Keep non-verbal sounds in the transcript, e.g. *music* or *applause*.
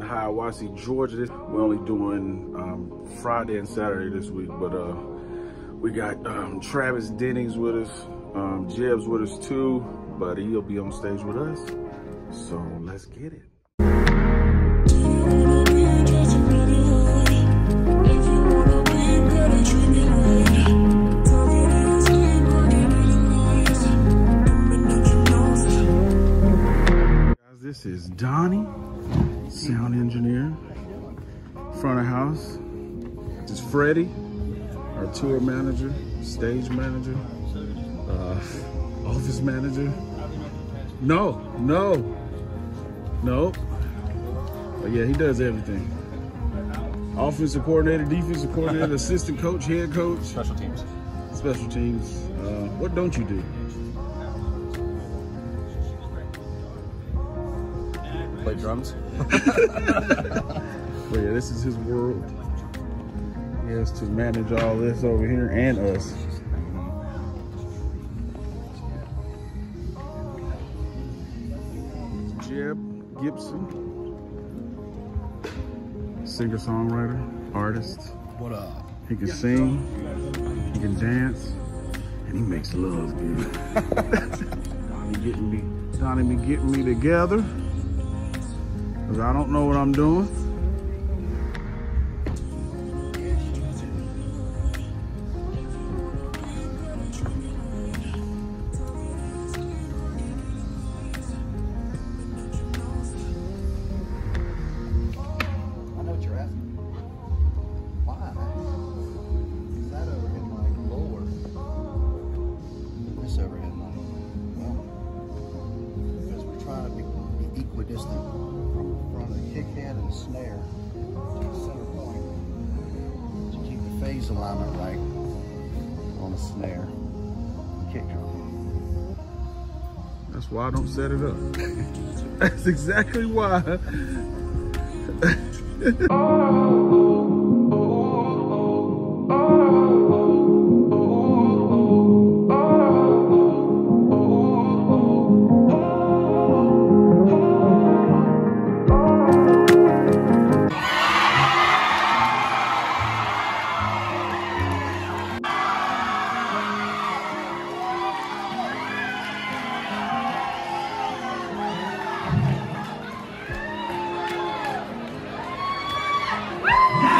Hiawassee, Georgia. This, we're only doing um, Friday and Saturday this week, but uh, we got um, Travis Denning's with us, um, Jeb's with us too, but he'll be on stage with us. So let's get it. This is Donnie, sound engineer, front of house. This is Freddie, our tour manager, stage manager, uh, office manager. No, no, no. But yeah, he does everything. Offensive coordinator, defensive coordinator, *laughs* assistant coach, head coach, Special teams. special teams. Uh, what don't you do? Play drums. *laughs* But yeah, this is his world. He has to manage all this over here and us. Jeb Gibson, singer-songwriter, artist. What up? He can sing, he can dance, and he makes love good. *laughs* Donnie getting me, Donnie be getting me together, cause I don't know what I'm doing. Equidistant from the kick head and the snare to the center point to keep the phase alignment right on the snare and kick drum. That's why I don't set it up. *laughs* That's exactly why. Oh, *laughs* Yeah. *laughs*